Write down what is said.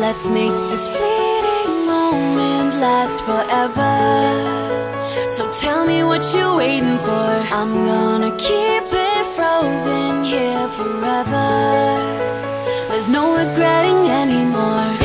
Let's make this fleeting moment last forever. So tell me what you're waiting for. I'm gonna keep it frozen here forever. There's no regretting anymore.